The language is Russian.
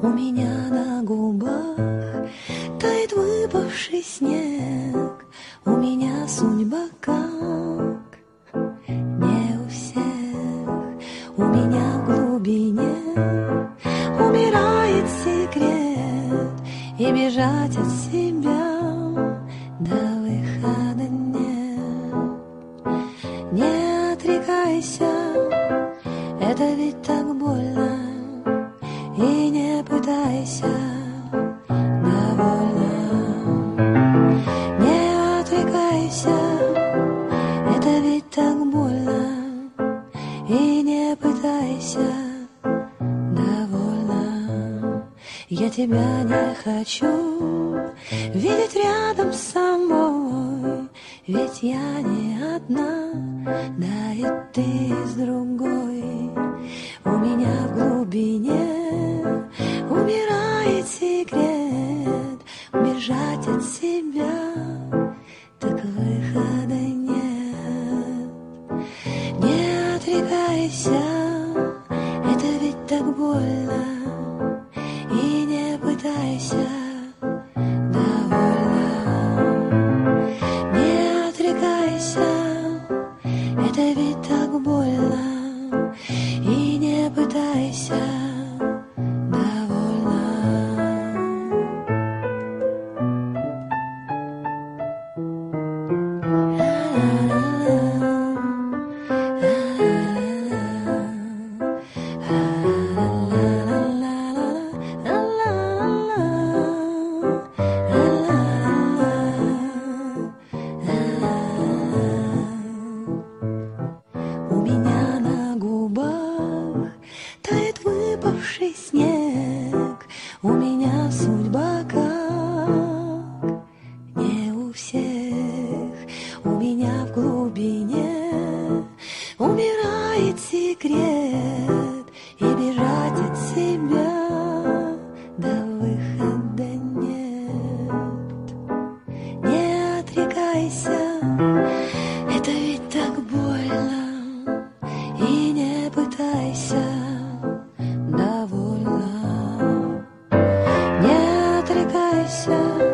У меня на губах тает выпавший снег. У меня судьба как не у всех. У меня в глубине умирает секрет. И бежать от себя до выхода нет. Не отрекайся, это ведь так больно И не пытайся довольно Не отвлекайся, это ведь так больно. И не пытайся довольно Я тебя не хочу видеть рядом с собой Ведь я не одна, да и ты с другой Себя, так выхода нет. Не отрекайся, это ведь так больно. И не пытайся довольно. Не отрекайся, это ведь так снег. У меня судьба как не у всех. У меня в глубине умирает секрет довольно Не отрекайся